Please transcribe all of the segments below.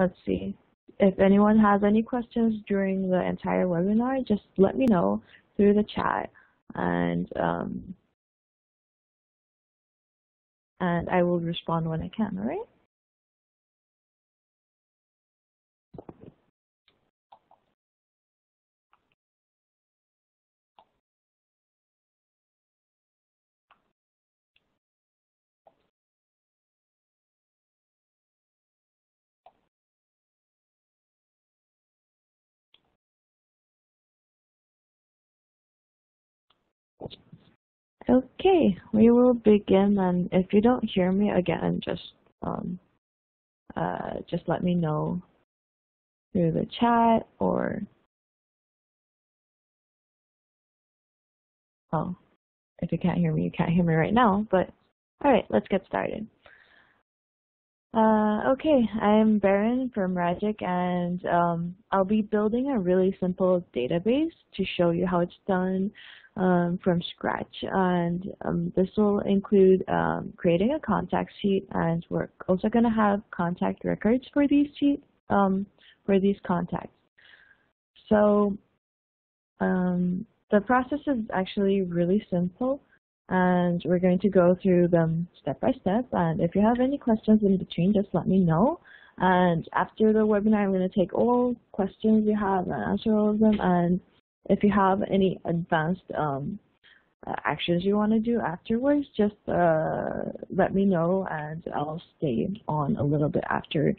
let's see. If anyone has any questions during the entire webinar, just let me know through the chat and um, and I will respond when I can, all right? Okay, we will begin and if you don't hear me again, just um, uh, just let me know through the chat or oh, if you can't hear me, you can't hear me right now, but all right, let's get started. Uh, okay, I'm Baron from Ragic and um, I'll be building a really simple database to show you how it's done um, from scratch. And um, this will include um, creating a contact sheet, and we're also going to have contact records for these sheet um, for these contacts. So um, the process is actually really simple, and we're going to go through them step by step. And if you have any questions in between, just let me know. And after the webinar, I'm going to take all questions you have and answer all of them. And if you have any advanced um, uh, actions you want to do afterwards, just uh, let me know and I'll stay on a little bit after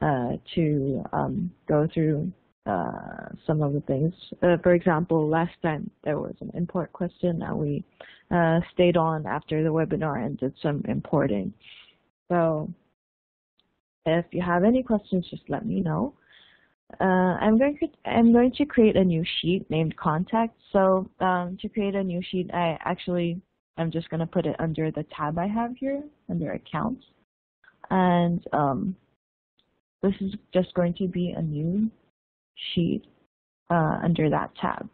uh, to um, go through uh, some of the things. Uh, for example, last time there was an import question that we uh, stayed on after the webinar and did some importing. So if you have any questions, just let me know. Uh, I'm going to I'm going to create a new sheet named contact. So um, to create a new sheet, I actually I'm just going to put it under the tab I have here under accounts, and um, this is just going to be a new sheet uh, under that tab.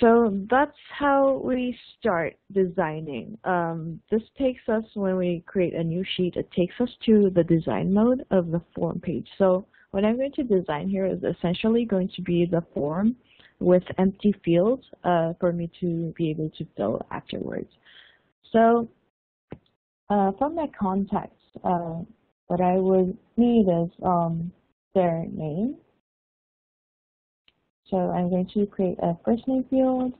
So that's how we start designing. Um, this takes us, when we create a new sheet, it takes us to the design mode of the form page. So what I'm going to design here is essentially going to be the form with empty fields uh, for me to be able to fill afterwards. So uh, from my contacts, uh, what I would need is um, their name. So I'm going to create a first name field,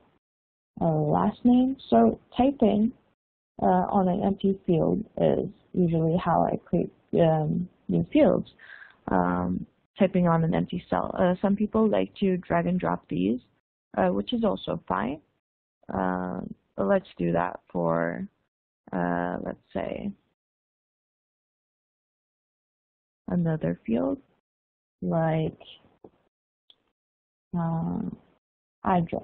a last name. So typing uh, on an empty field is usually how I create um, new fields um, typing on an empty cell. Uh, some people like to drag and drop these, uh, which is also fine. Uh, let's do that for, uh, let's say, another field like um, address.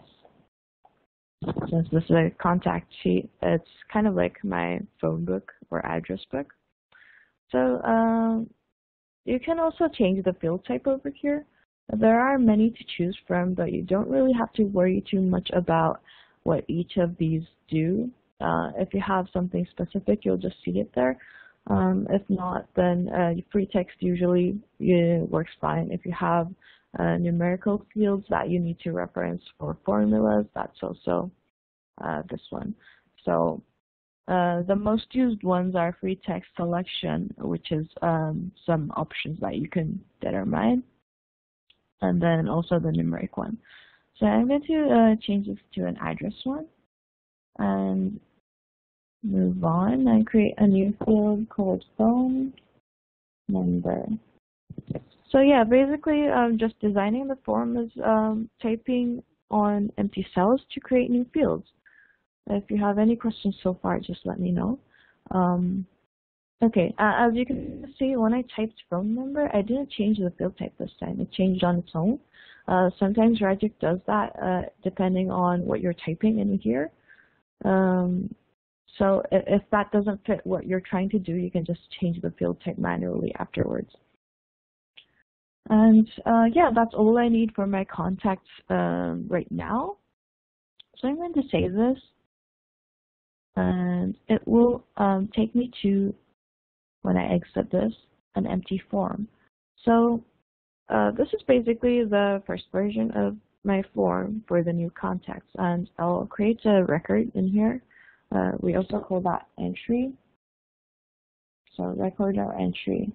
Since this is a contact sheet, it's kind of like my phone book or address book. So um, you can also change the field type over here. There are many to choose from, but you don't really have to worry too much about what each of these do. Uh, if you have something specific, you'll just see it there. Um, if not, then uh, free text usually uh, works fine. If you have uh, numerical fields that you need to reference for formulas, that's also uh, this one. So uh, the most used ones are free text selection, which is um, some options that you can determine, and then also the numeric one. So I'm going to uh, change this to an address one, and move on and create a new field called phone number. So yeah, basically um, just designing the form is um, typing on empty cells to create new fields. If you have any questions so far, just let me know. Um, okay, uh, as you can see, when I typed phone number, I didn't change the field type this time. It changed on its own. Uh, sometimes Ragic does that uh, depending on what you're typing in here. Um, so if, if that doesn't fit what you're trying to do, you can just change the field type manually afterwards. And uh, yeah, that's all I need for my contacts um, right now. So I'm going to save this and it will um, take me to, when I exit this, an empty form. So uh, this is basically the first version of my form for the new contacts and I'll create a record in here. Uh, we also call that entry. So record our entry.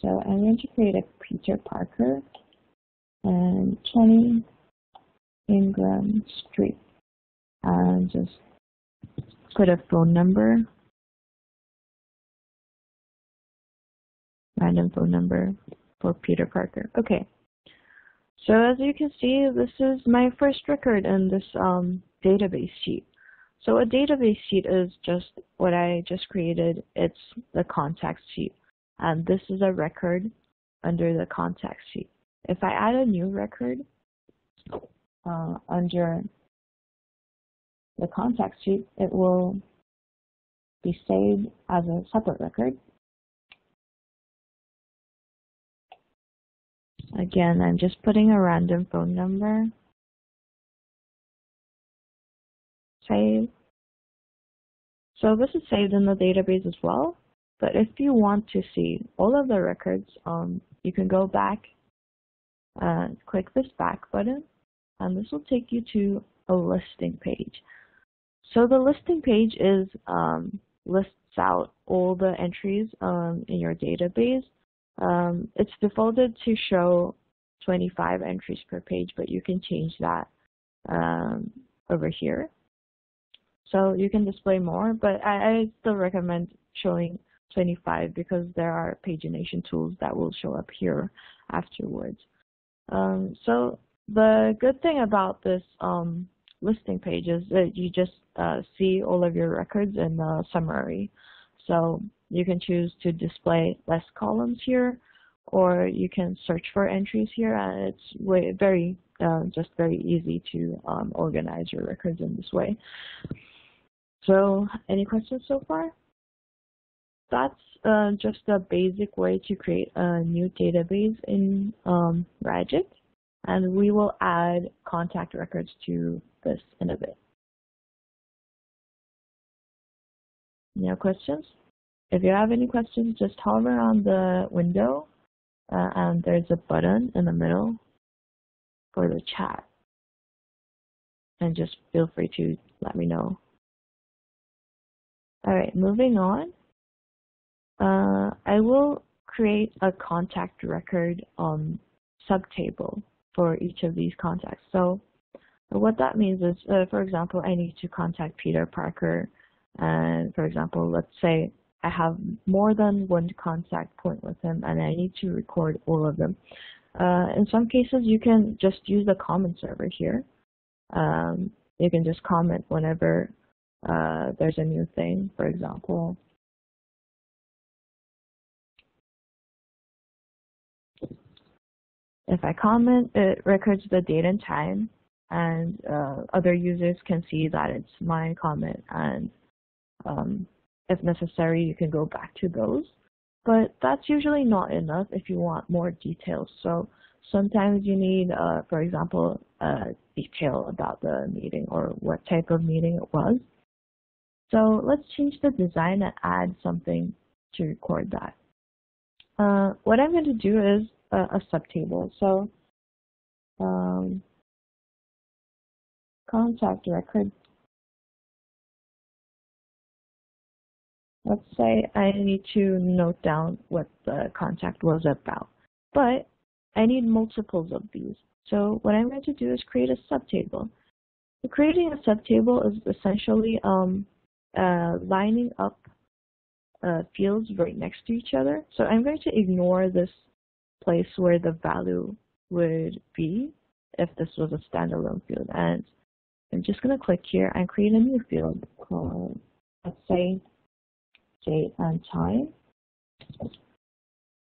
So I'm going to create a Peter Parker and 20 Ingram Street and just put a phone number, random phone number for Peter Parker. Okay. So as you can see, this is my first record in this um, database sheet. So a database sheet is just what I just created. It's the contact sheet. And this is a record under the contact sheet. If I add a new record uh, under the contact sheet, it will be saved as a separate record. Again, I'm just putting a random phone number. Save. So this is saved in the database as well. But if you want to see all of the records, um, you can go back and click this back button, and this will take you to a listing page. So the listing page is um, lists out all the entries um, in your database. Um, it's defaulted to show 25 entries per page, but you can change that um, over here. So you can display more, but I, I still recommend showing 25 because there are pagination tools that will show up here afterwards. Um, so the good thing about this um, listing pages that you just uh, see all of your records in the summary. So you can choose to display less columns here, or you can search for entries here, and it's way, very uh, just very easy to um, organize your records in this way. So any questions so far? That's uh, just a basic way to create a new database in um, Ragic, and we will add contact records to this in a bit. No questions? If you have any questions, just hover on the window, uh, and there's a button in the middle for the chat. And just feel free to let me know. All right, moving on. Uh, I will create a contact record um, subtable for each of these contacts. So what that means is, uh, for example, I need to contact Peter Parker. And for example, let's say I have more than one contact point with him and I need to record all of them. Uh, in some cases, you can just use the comment server here. Um, you can just comment whenever uh, there's a new thing, for example. If I comment, it records the date and time, and uh, other users can see that it's my comment, and um, if necessary, you can go back to those. But that's usually not enough if you want more details. So sometimes you need, uh, for example, a detail about the meeting or what type of meeting it was. So let's change the design and add something to record that. Uh, what I'm going to do is a, a subtable. So um, contact record. Let's say I need to note down what the contact was about, but I need multiples of these. So what I'm going to do is create a subtable. So creating a subtable is essentially um, uh, lining up uh, fields right next to each other. So I'm going to ignore this place where the value would be if this was a standalone field. And I'm just going to click here and create a new field called, let's say, date and time.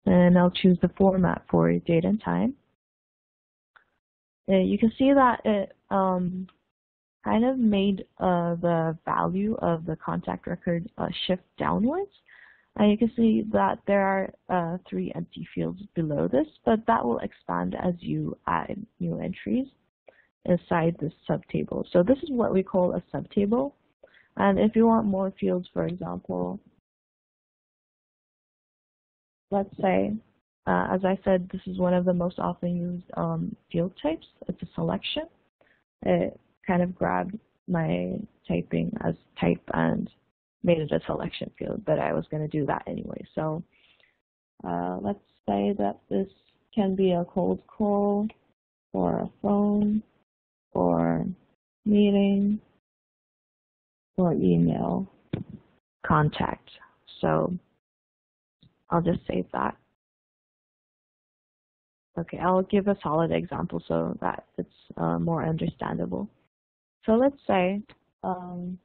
And I'll choose the format for date and time. Uh, you can see that it um, kind of made uh, the value of the contact record uh, shift downwards. And you can see that there are uh, three empty fields below this, but that will expand as you add new entries inside this subtable. So this is what we call a subtable. And if you want more fields, for example, let's say, uh, as I said, this is one of the most often used um, field types. It's a selection. It kind of grabbed my typing as type and made it a selection field, but I was going to do that anyway. So uh, let's say that this can be a cold call or a phone or meeting or email contact. So I'll just save that. Okay, I'll give a solid example so that it's uh, more understandable. So let's say um,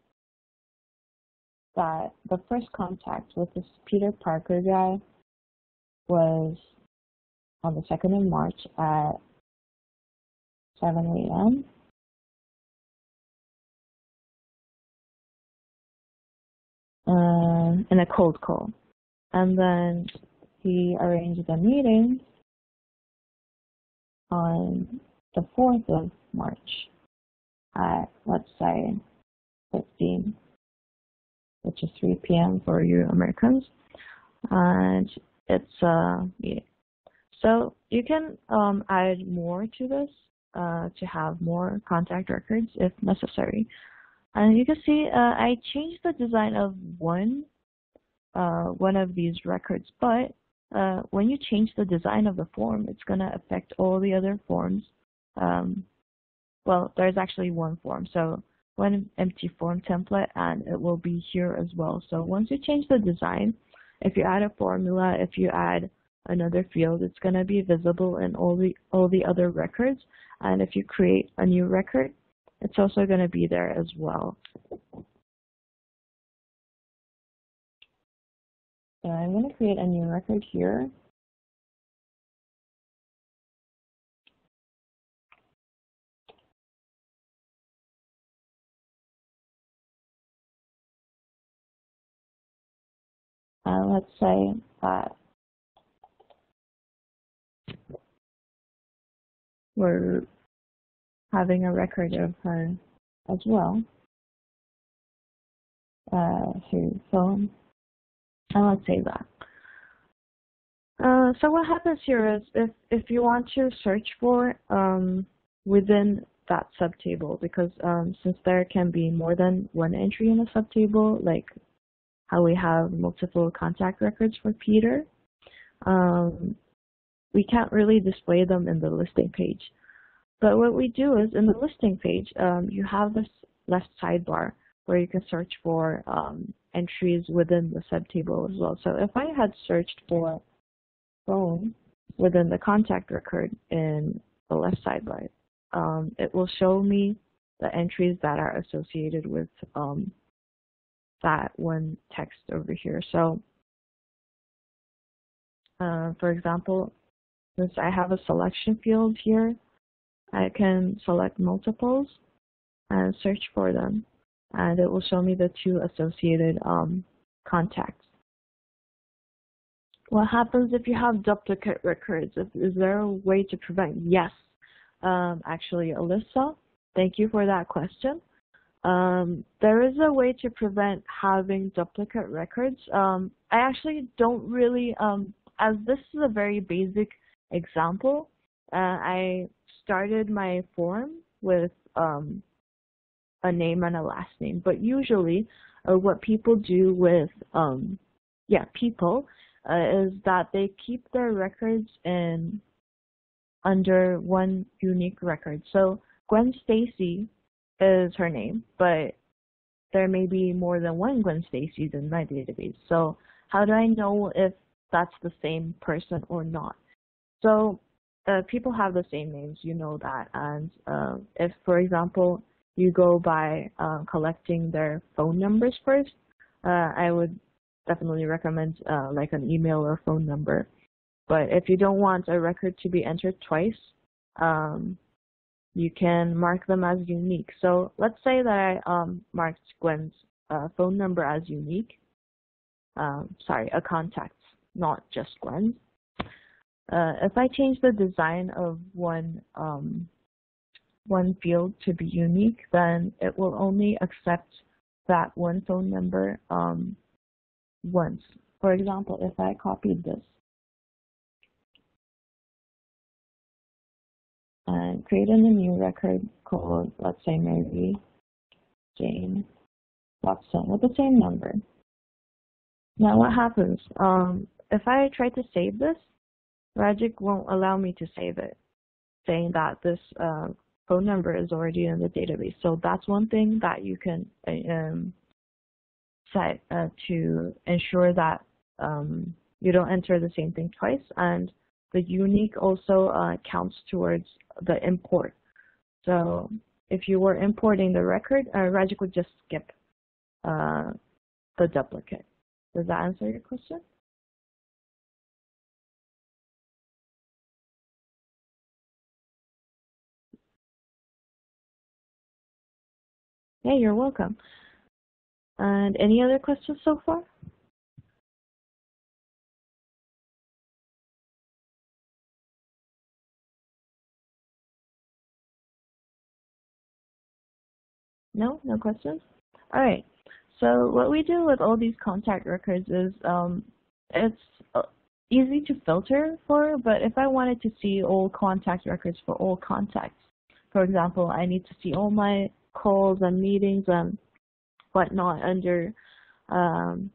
that the first contact with this Peter Parker guy was on the 2nd of March at 7 a.m. Uh, in a cold call. And then he arranged a meeting on the 4th of March at, let's say, 15 which is 3 p.m. for you Americans. And it's a meeting. So you can um, add more to this uh, to have more contact records if necessary. And you can see uh, I changed the design of one uh, one of these records, but uh, when you change the design of the form, it's going to affect all the other forms. Um, well, there's actually one form, so one empty form template and it will be here as well. So once you change the design, if you add a formula, if you add another field, it's going to be visible in all the, all the other records. And if you create a new record, it's also going to be there as well. So I'm going to create a new record here. uh, let's say that we're having a record of her as well uh, through phone. And let's say that. Uh, so what happens here is if, if you want to search for um, within that subtable, because um, since there can be more than one entry in a subtable, like how we have multiple contact records for Peter. Um, we can't really display them in the listing page. But what we do is in the listing page, um, you have this left sidebar where you can search for um, entries within the subtable as well. So if I had searched for phone within the contact record in the left sidebar, um, it will show me the entries that are associated with um, that one text over here. So, uh, for example, since I have a selection field here, I can select multiples and search for them. And it will show me the two associated um, contacts. What happens if you have duplicate records? Is there a way to prevent? Yes. Um, actually, Alyssa, thank you for that question. Um, there is a way to prevent having duplicate records. Um, I actually don't really, um, as this is a very basic example, uh, I started my form with um, a name and a last name. But usually, uh, what people do with, um, yeah, people, uh, is that they keep their records in under one unique record. So Gwen Stacy is her name, but there may be more than one Gwen Stacy's in my database. So how do I know if that's the same person or not? So uh, people have the same names, you know that. And uh, if, for example, you go by uh, collecting their phone numbers first, uh, I would definitely recommend uh, like an email or phone number. But if you don't want a record to be entered twice, um, you can mark them as unique. So let's say that I um, marked Gwen's uh, phone number as unique. Um, sorry, a contact, not just Gwen's. Uh, if I change the design of one um, one field to be unique, then it will only accept that one phone number um, once. For example, if I copied this and created a new record called, let's say, Mary Jane Watson with the same number. Now what happens? Um, if I try to save this, Ragic won't allow me to save it, saying that this uh, phone number is already in the database. So that's one thing that you can um, set uh, to ensure that um, you don't enter the same thing twice. And the unique also uh, counts towards the import. So if you were importing the record, uh, Ragic would just skip uh, the duplicate. Does that answer your question? Hey, you're welcome. And any other questions so far? No, no questions? All right. So what we do with all these contact records is um, it's uh, easy to filter for, but if I wanted to see all contact records for all contacts, for example, I need to see all my calls and meetings and whatnot under um,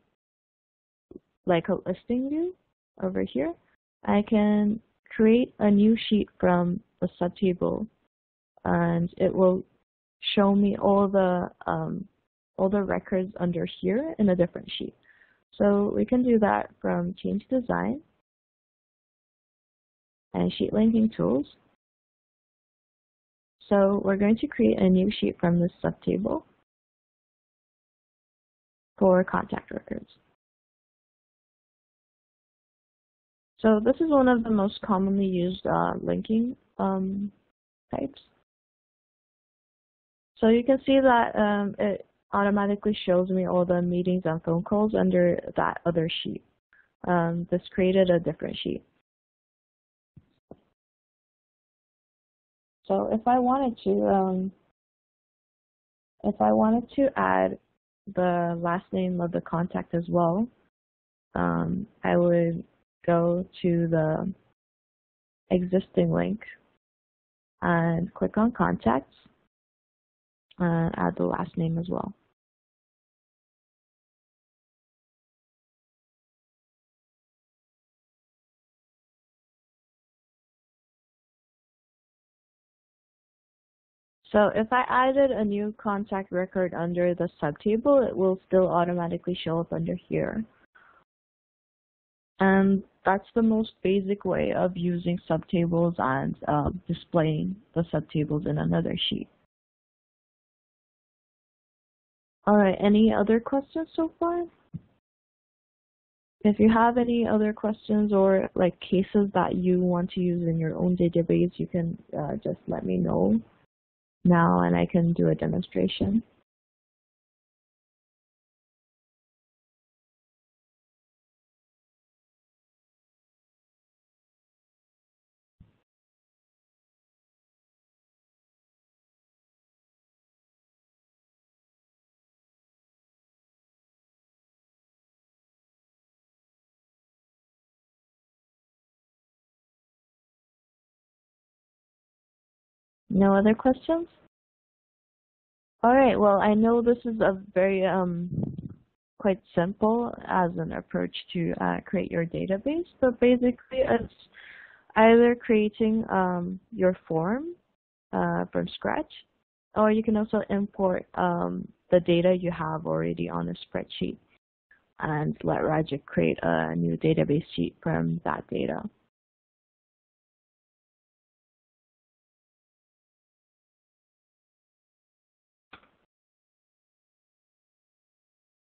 like a listing view over here, I can create a new sheet from the subtable and it will show me all the um, all the records under here in a different sheet. So we can do that from change design and sheet linking tools. So we're going to create a new sheet from this subtable for contact records. So this is one of the most commonly used uh, linking um, types. So you can see that um, it automatically shows me all the meetings and phone calls under that other sheet. Um, this created a different sheet. So if I wanted to, um, if I wanted to add the last name of the contact as well, um, I would go to the existing link and click on contacts and add the last name as well. So if I added a new contact record under the subtable, it will still automatically show up under here. And that's the most basic way of using subtables and uh, displaying the subtables in another sheet. All right, any other questions so far? If you have any other questions or like cases that you want to use in your own database, you can uh, just let me know now and I can do a demonstration. No other questions? All right, well, I know this is a very um, quite simple as an approach to uh, create your database, but basically it's either creating um, your form uh, from scratch, or you can also import um, the data you have already on a spreadsheet and let Ragic create a new database sheet from that data.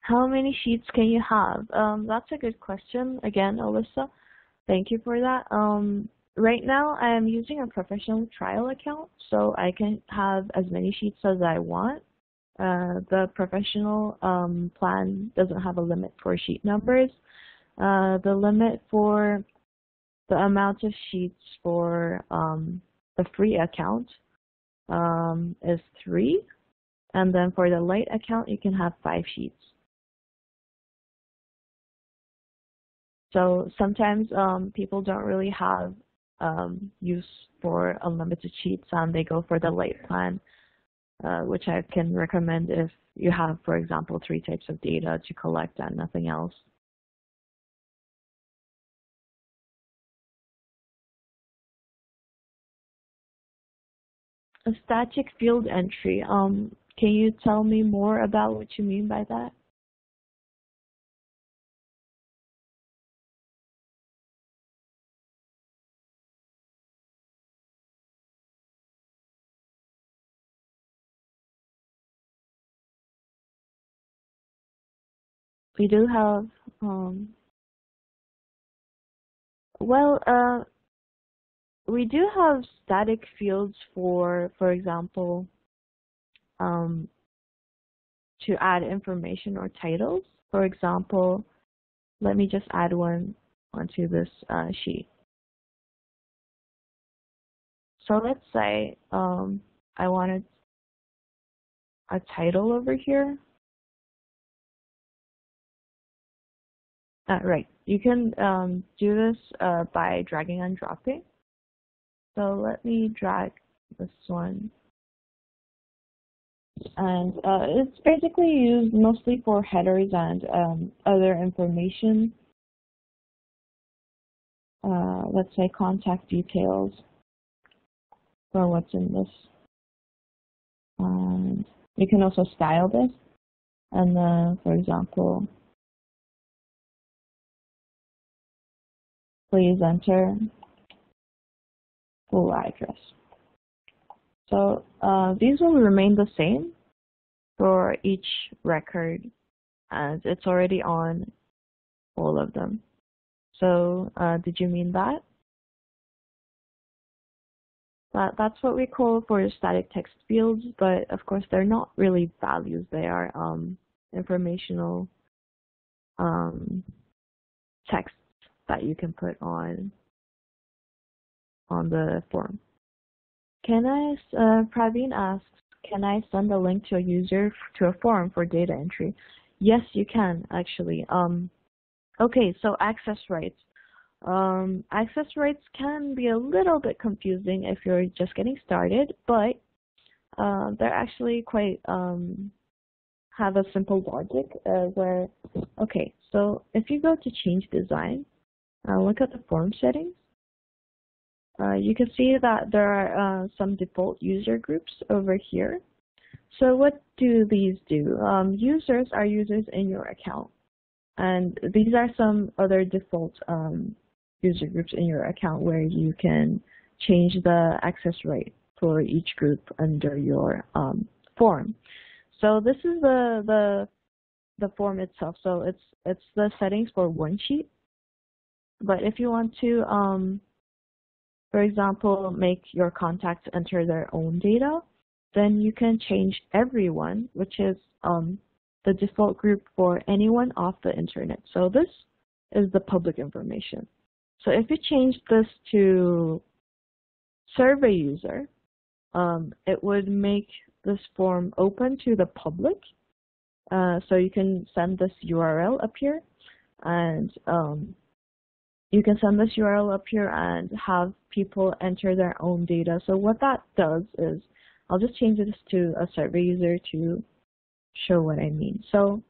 How many sheets can you have? Um, that's a good question. Again, Alyssa, thank you for that. Um, right now, I am using a professional trial account, so I can have as many sheets as I want. Uh, the professional um, plan doesn't have a limit for sheet numbers. Uh, the limit for the amount of sheets for um, the free account um, is three. And then for the light account, you can have five sheets. So sometimes um, people don't really have um, use for unlimited sheets and they go for the light plan, uh, which I can recommend if you have, for example, three types of data to collect and nothing else. A static field entry. Um, can you tell me more about what you mean by that? We do have, um, well, uh, we do have static fields for, for example, um, to add information or titles. For example, let me just add one onto this uh, sheet. So let's say um, I wanted a title over here. Uh, right, you can um, do this uh, by dragging and dropping. So let me drag this one. And uh, it's basically used mostly for headers and um, other information. Uh, let's say contact details for what's in this. And you can also style this. And then, for example, please enter full address. So uh, these will remain the same for each record as it's already on all of them. So uh, did you mean that? That, that's what we call for static text fields, but of course they're not really values. They are um, informational um, texts that you can put on on the form. Can I, uh, Praveen asks, can I send a link to a user to a form for data entry? Yes, you can actually. Um, okay, so access rights. Um, access rights can be a little bit confusing if you're just getting started, but uh, they're actually quite um, have a simple logic uh, where, okay, so if you go to change design, uh, look at the form settings, uh, you can see that there are uh, some default user groups over here. So what do these do? Um, users are users in your account. And these are some other default um, user groups in your account where you can change the access rate for each group under your um, form. So this is the, the, the form itself. So it's, it's the settings for one sheet. But if you want to um, for example, make your contacts enter their own data, then you can change everyone, which is um, the default group for anyone off the internet. So this is the public information. So if you change this to survey user, um, it would make this form open to the public. Uh, so you can send this URL up here and um, you can send this URL up here and have people enter their own data. So what that does is, I'll just change this to a survey user to show what I mean. So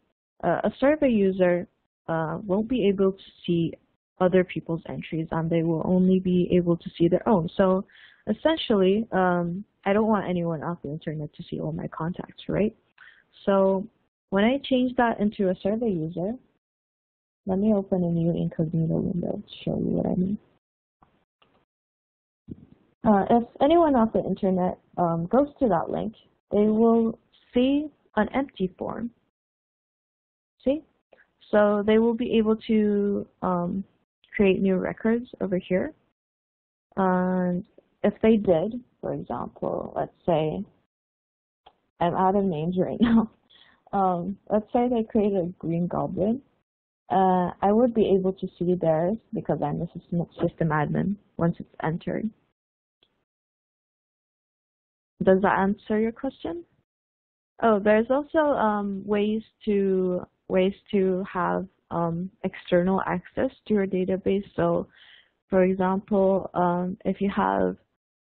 uh, a survey user uh, won't be able to see other people's entries and they will only be able to see their own. So essentially, um, I don't want anyone off the internet to see all my contacts, right? So when I change that into a survey user, let me open a new incognito window to show you what I mean. Uh, if anyone off the internet um, goes to that link, they will see an empty form. See? So they will be able to um, create new records over here. And if they did, for example, let's say, I'm out of names right now. Um, let's say they created a green goblin uh, I would be able to see theirs because I'm system, system admin once it's entered. Does that answer your question? Oh, there's also um, ways to ways to have um, external access to your database. So For example, um, if you have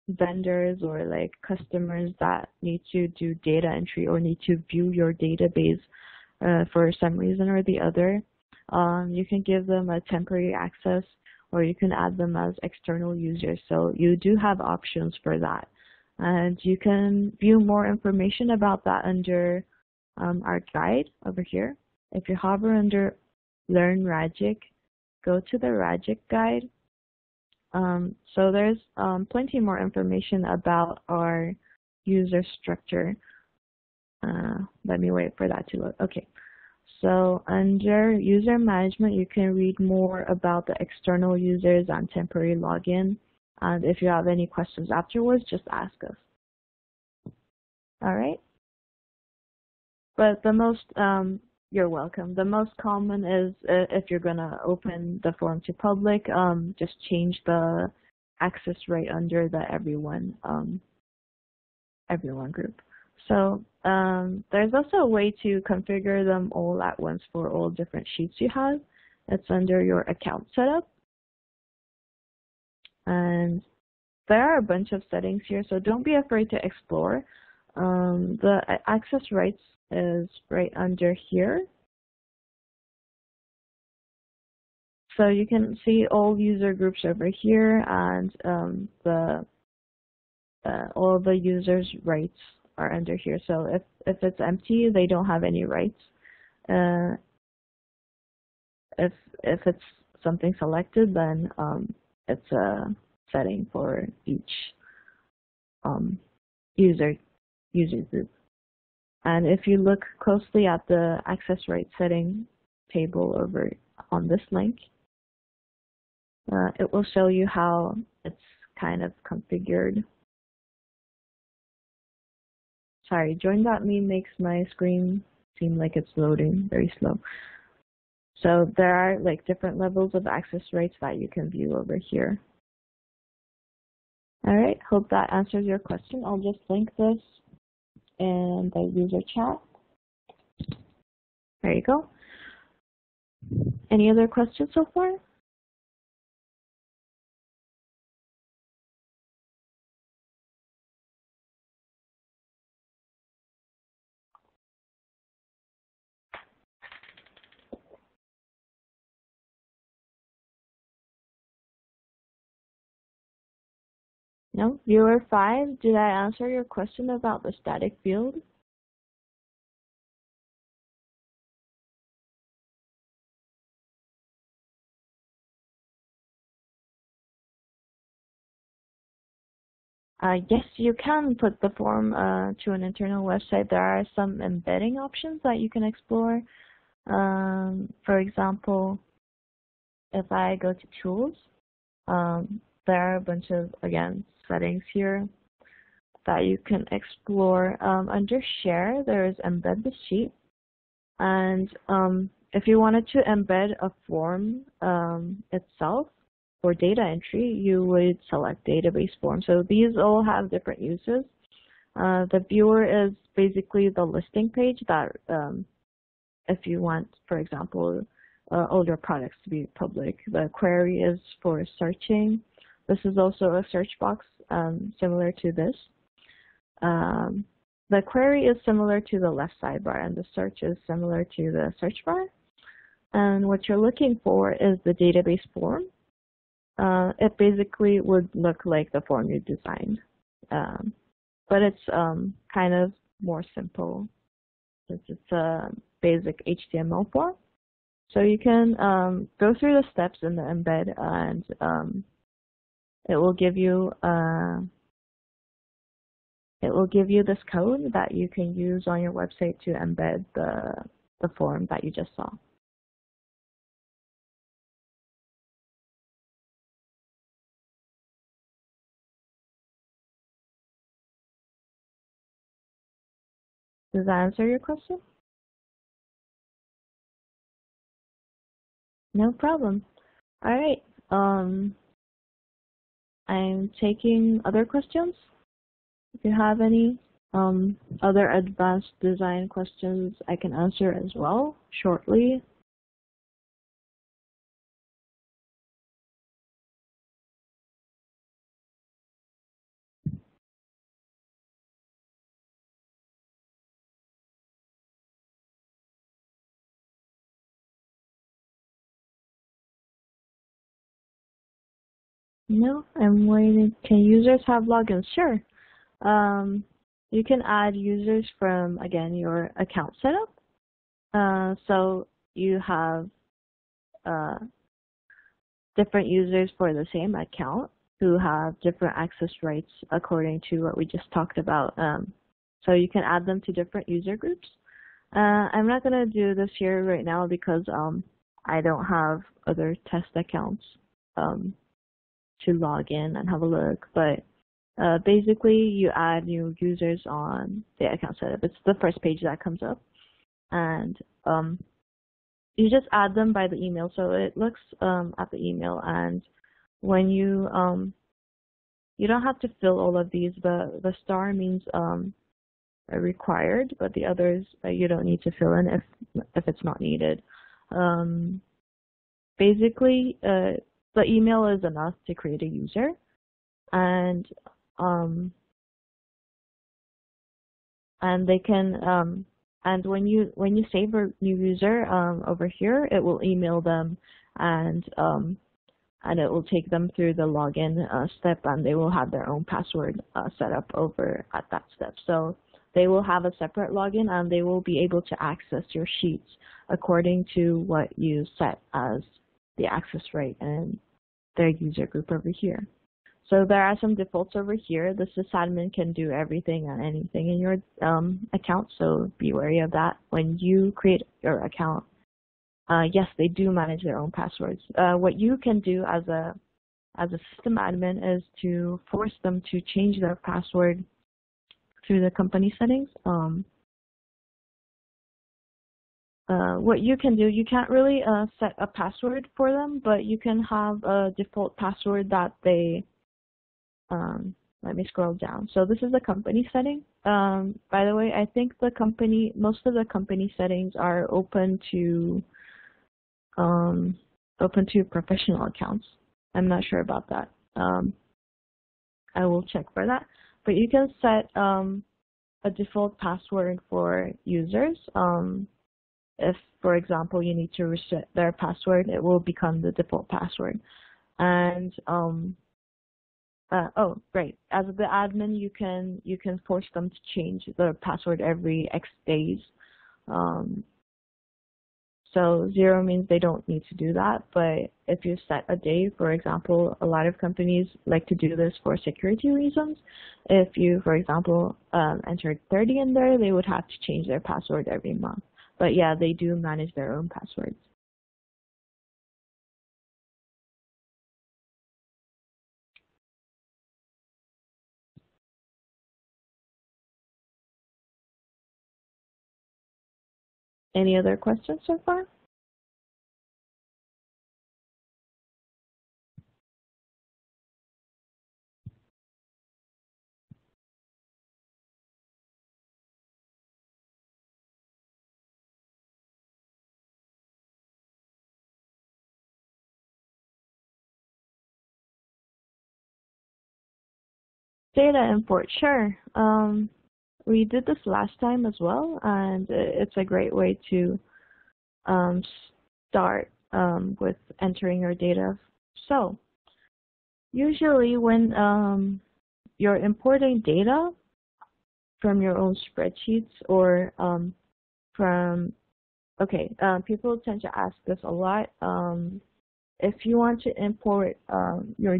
vendors or like customers that need to do data entry or need to view your database uh, for some reason or the other, um, you can give them a temporary access or you can add them as external users. So you do have options for that. And you can view more information about that under um, our guide over here. If you hover under Learn Ragic, go to the Ragic guide. Um, so there's um, plenty more information about our user structure. Uh, let me wait for that to load. Okay. So under user management, you can read more about the external users and temporary login. And if you have any questions afterwards, just ask us. All right. But the most, um, you're welcome. The most common is uh, if you're going to open the form to public, um, just change the access right under the everyone, um, everyone group. So um, there's also a way to configure them all at once for all different sheets you have. It's under your account setup. And there are a bunch of settings here, so don't be afraid to explore. Um, the access rights is right under here. So you can see all user groups over here and um, the uh, all the users' rights are under here. So if, if it's empty, they don't have any rights. Uh, if, if it's something selected, then um, it's a setting for each um, user, user group. And if you look closely at the access right setting table over on this link, uh, it will show you how it's kind of configured Sorry, join.me makes my screen seem like it's loading very slow. So there are like different levels of access rights that you can view over here. All right, hope that answers your question. I'll just link this in the user chat. There you go. Any other questions so far? No? Viewer 5, did I answer your question about the static field? Uh, yes, you can put the form uh, to an internal website. There are some embedding options that you can explore. Um, for example, if I go to Tools, um, there are a bunch of, again, settings here that you can explore. Um, under Share, there is Embed the Sheet. And um, if you wanted to embed a form um, itself for data entry, you would select Database Form. So these all have different uses. Uh, the viewer is basically the listing page that um, if you want, for example, uh, all your products to be public. The query is for searching. This is also a search box um, similar to this. Um, the query is similar to the left sidebar and the search is similar to the search bar. And what you're looking for is the database form. Uh, it basically would look like the form you designed. Um, but it's um, kind of more simple it's a basic HTML form. So you can um, go through the steps in the embed and um, it will give you uh, it will give you this code that you can use on your website to embed the, the form that you just saw. Does that answer your question? No problem. All right. Um, I'm taking other questions. If you have any um, other advanced design questions, I can answer as well shortly. No, I'm waiting. Can users have logins? Sure. Um, you can add users from, again, your account setup. Uh, so you have uh, different users for the same account who have different access rights according to what we just talked about. Um, so you can add them to different user groups. Uh, I'm not going to do this here right now because um, I don't have other test accounts um, to log in and have a look. But uh, basically, you add new users on the account setup. It's the first page that comes up. And um, you just add them by the email. So it looks um, at the email and when you um, you don't have to fill all of these. The the star means um, required, but the others uh, you don't need to fill in if if it's not needed. Um, basically, uh, the email is enough to create a user, and um, and they can um, and when you when you save a new user um, over here, it will email them and um, and it will take them through the login uh, step and they will have their own password uh, set up over at that step. So they will have a separate login and they will be able to access your sheets according to what you set as the access right and their user group over here. So there are some defaults over here. The sysadmin can do everything and anything in your um, account, so be wary of that. When you create your account, uh, yes, they do manage their own passwords. Uh, what you can do as a as a system admin is to force them to change their password through the company settings. Um, uh, what you can do, you can't really uh, set a password for them, but you can have a default password that they, um, let me scroll down. So this is the company setting. Um, by the way, I think the company, most of the company settings are open to um, open to professional accounts. I'm not sure about that. Um, I will check for that. But you can set um, a default password for users. Um, if, for example, you need to reset their password, it will become the default password. And um, uh, oh, great! As the admin, you can you can force them to change their password every X days. Um, so zero means they don't need to do that, but if you set a day, for example, a lot of companies like to do this for security reasons. If you, for example, um, entered 30 in there, they would have to change their password every month. But yeah, they do manage their own passwords. Any other questions so far? Data import, sure. Um, we did this last time as well, and it's a great way to um, start um, with entering your data. So usually when um, you're importing data from your own spreadsheets or um, from, okay, uh, people tend to ask this a lot. Um, if you want to import um, your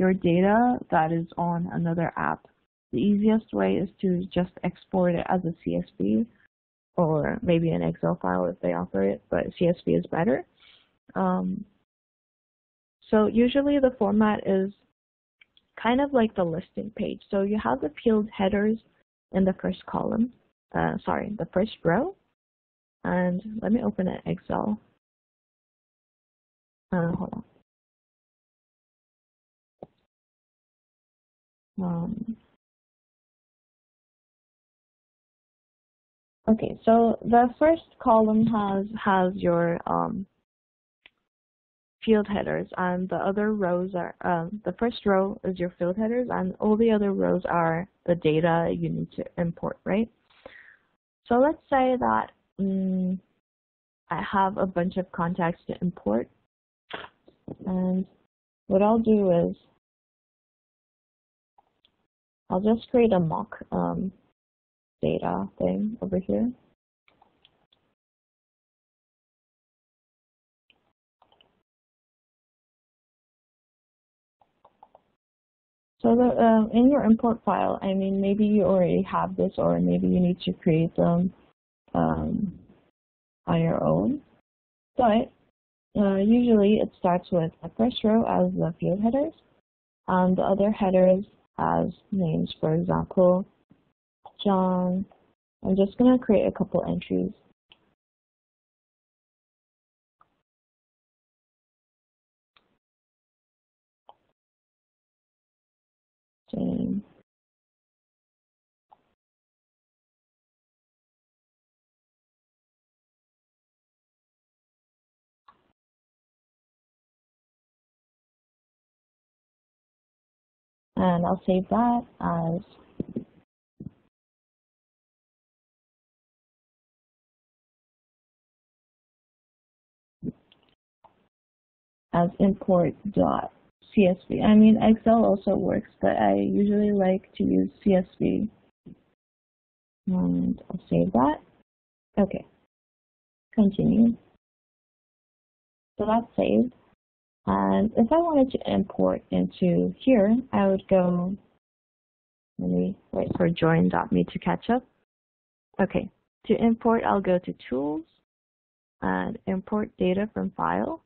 your data that is on another app, the easiest way is to just export it as a CSV or maybe an Excel file if they offer it, but CSV is better. Um, so usually the format is kind of like the listing page. So you have the field headers in the first column, uh, sorry, the first row. And let me open an Excel. Uh, hold on. Um, okay, so the first column has has your um, field headers, and the other rows are um, the first row is your field headers, and all the other rows are the data you need to import, right? So let's say that um, I have a bunch of contacts to import, and what I'll do is I'll just create a mock um, data thing over here. So the, um, in your import file, I mean, maybe you already have this or maybe you need to create them um, on your own. But uh, usually it starts with the first row as the field headers and the other headers as names. For example, John. I'm just going to create a couple entries. And I'll save that as as import dot CSV. I mean, Excel also works, but I usually like to use CSV. And I'll save that. Okay, continue. So that's saved. And if I wanted to import into here, I would go, let me wait for join.me to catch up. Okay, to import, I'll go to Tools and Import Data from File.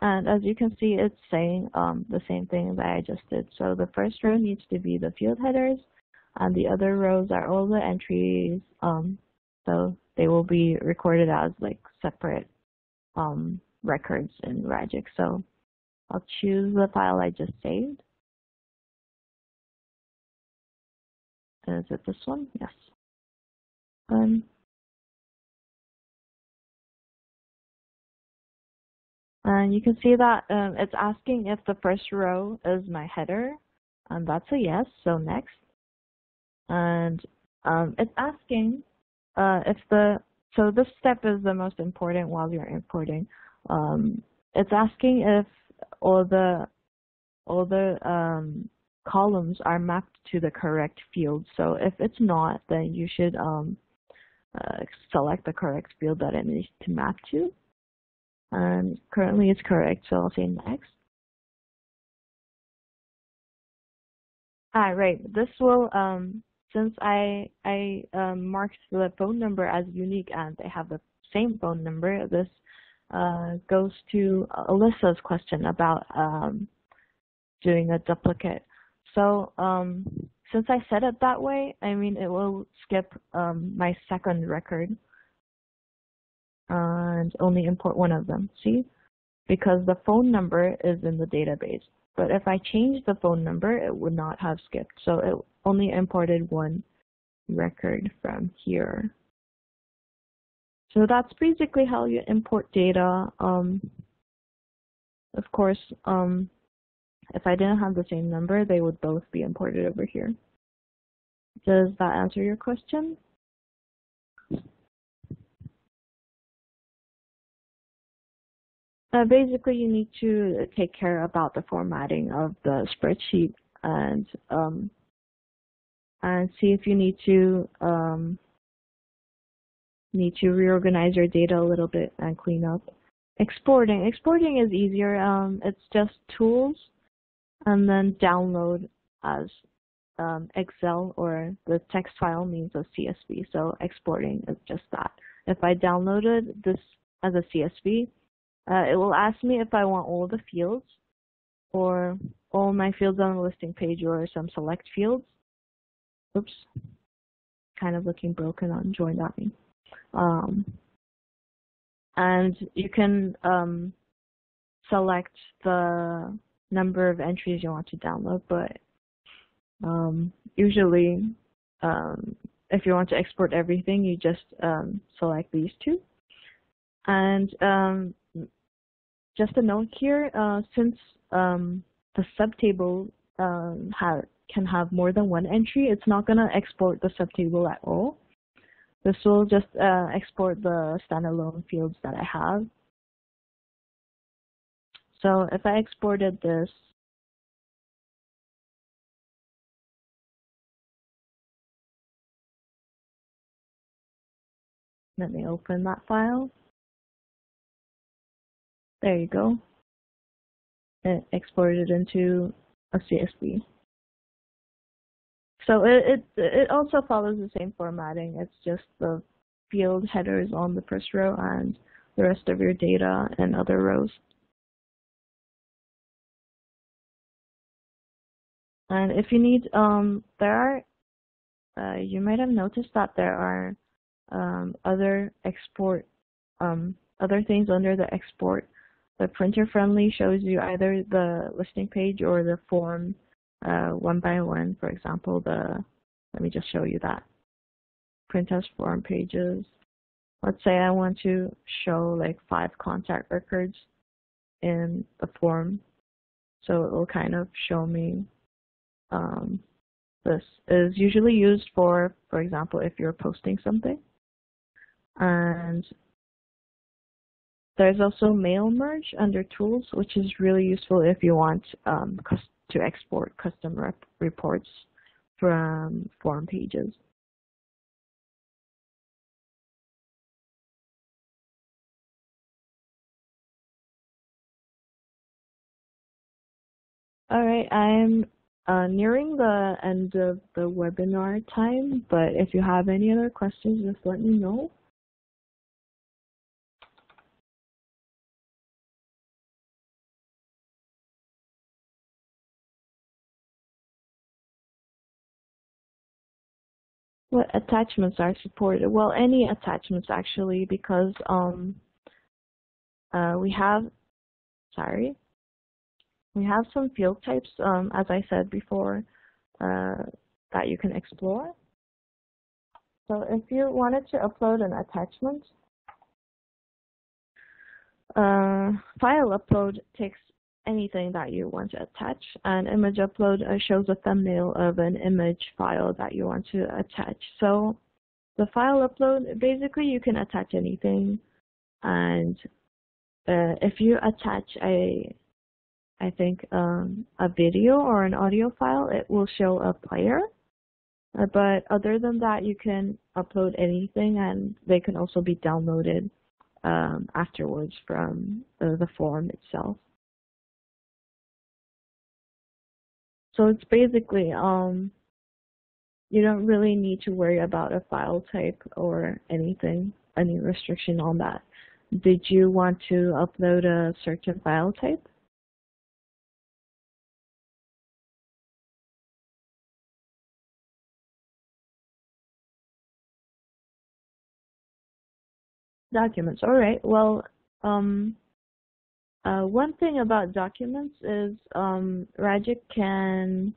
And as you can see, it's saying um, the same thing that I just did. So the first row needs to be the field headers, and the other rows are all the entries. Um, so they will be recorded as like separate um, records in Ragic. So I'll choose the file I just saved. Is it this one? Yes. Um, And you can see that um, it's asking if the first row is my header, and that's a yes, so next. And um, it's asking uh, if the, so this step is the most important while you're importing. Um, it's asking if all the, all the um, columns are mapped to the correct field. So if it's not, then you should um, uh, select the correct field that it needs to map to and currently it's correct, so I'll say next. Ah, right. This will, um, since I I um, marked the phone number as unique and they have the same phone number, this uh, goes to Alyssa's question about um, doing a duplicate. So um, since I set it that way, I mean it will skip um, my second record and only import one of them. See? Because the phone number is in the database. But if I change the phone number, it would not have skipped. So it only imported one record from here. So that's basically how you import data. Um, of course, um, if I didn't have the same number, they would both be imported over here. Does that answer your question? Uh, basically, you need to take care about the formatting of the spreadsheet and um, and see if you need to um, need to reorganize your data a little bit and clean up. Exporting. Exporting is easier. Um, it's just tools and then download as um, Excel or the text file means a CSV. So exporting is just that. If I downloaded this as a CSV, uh, it will ask me if I want all the fields or all my fields on the listing page or some select fields. Oops, kind of looking broken on join.me. Um, and you can um, select the number of entries you want to download, but um, usually um, if you want to export everything, you just um, select these two. And um, just a note here, uh, since the subtable um, can have more than one entry, it's not going to export the subtable at all. This will just uh, export the standalone fields that I have. So if I exported this, let me open that file. There you go. It exported into a CSV. So it, it, it also follows the same formatting. It's just the field headers on the first row and the rest of your data in other rows. And if you need, um, there are, uh, you might have noticed that there are um, other export, um, other things under the export. The printer friendly shows you either the listing page or the form uh, one by one. For example, the, let me just show you that. Print as form pages. Let's say I want to show like five contact records in the form. So it will kind of show me um, this is usually used for, for example, if you're posting something. And there's also mail merge under tools, which is really useful if you want um, to export custom rep reports from form pages. All right, I'm uh, nearing the end of the webinar time, but if you have any other questions, just let me know. What attachments are supported? Well, any attachments actually, because um, uh, we have, sorry, we have some field types, um, as I said before, uh, that you can explore. So if you wanted to upload an attachment, uh, file upload takes anything that you want to attach. An image upload uh, shows a thumbnail of an image file that you want to attach. So the file upload, basically you can attach anything. And uh, if you attach a, I think, um, a video or an audio file, it will show a player. Uh, but other than that, you can upload anything and they can also be downloaded um, afterwards from the, the form itself. So it's basically, um, you don't really need to worry about a file type or anything, any restriction on that. Did you want to upload a certain file type? Documents, all right. Well, um, uh, one thing about documents is um, Ragic can,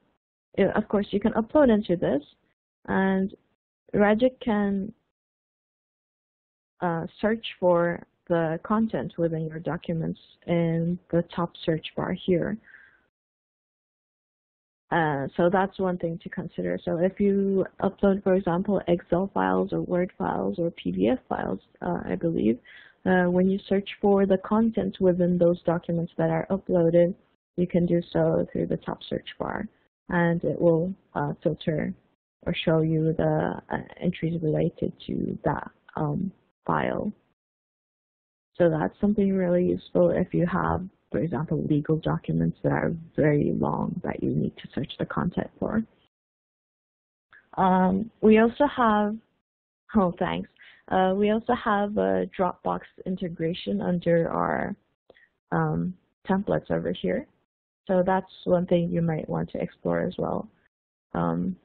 of course, you can upload into this, and Ragic can uh, search for the content within your documents in the top search bar here. Uh, so that's one thing to consider. So if you upload, for example, Excel files or Word files or PDF files, uh, I believe, uh, when you search for the content within those documents that are uploaded, you can do so through the top search bar, and it will uh, filter or show you the uh, entries related to that um, file. So that's something really useful if you have, for example, legal documents that are very long that you need to search the content for. Um, we also have, oh thanks, uh, we also have a Dropbox integration under our um, templates over here. So that's one thing you might want to explore as well. Um,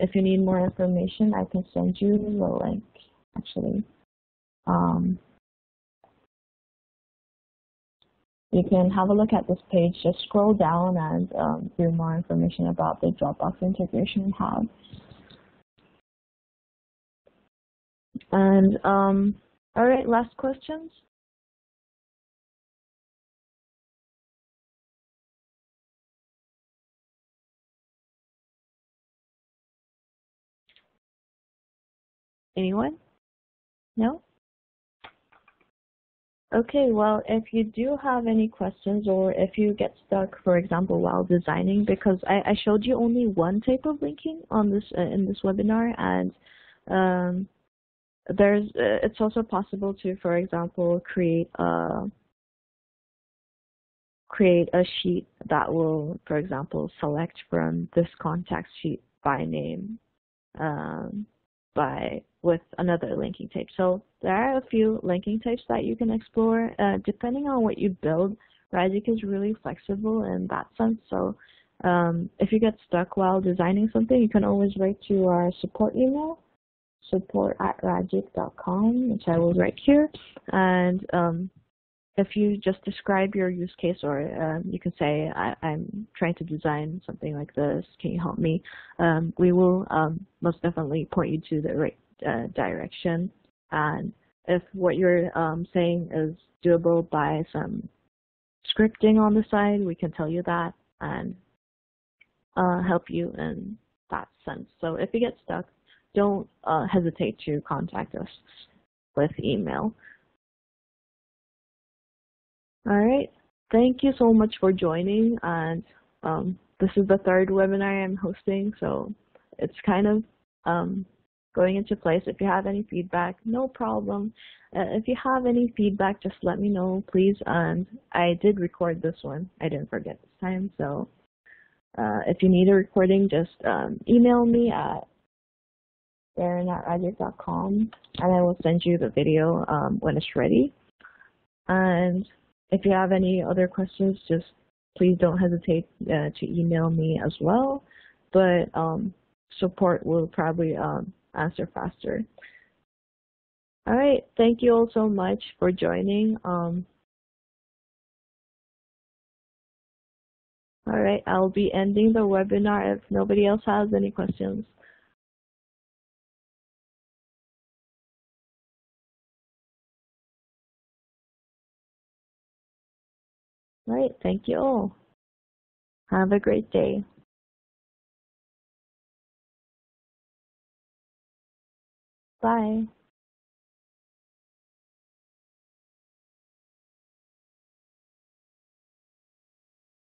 if you need more information, I can send you the link, actually. Um, you can have a look at this page, just scroll down and um, view more information about the Dropbox integration we have. And um, all right, last questions. Anyone? No? Okay, well, if you do have any questions or if you get stuck, for example, while designing, because I, I showed you only one type of linking on this uh, in this webinar, and um, there's uh, it's also possible to, for example, create a create a sheet that will, for example, select from this contact sheet by name. Um, by with another linking type. So there are a few linking types that you can explore. Uh, depending on what you build, Ragic is really flexible in that sense. So um, if you get stuck while designing something, you can always write to our support email, support at ragic.com, which I will write here. And um, if you just describe your use case or um, you can say, I, am trying to design something like this, can you help me? Um, we will um, most definitely point you to the right uh, direction. And if what you're um, saying is doable by some scripting on the side, we can tell you that and uh, help you in that sense. So if you get stuck, don't uh, hesitate to contact us with email. All right. Thank you so much for joining. And um, this is the third webinar I'm hosting, so it's kind of um, going into place. If you have any feedback, no problem. Uh, if you have any feedback, just let me know, please. And I did record this one. I didn't forget this time. So uh, if you need a recording, just um, email me at ragic.com and I will send you the video um, when it's ready. And if you have any other questions, just please don't hesitate uh, to email me as well. But um, support will probably um, answer faster. All right, thank you all so much for joining. Um, all right, I'll be ending the webinar if nobody else has any questions. Right, thank you all. Have a great day. Bye.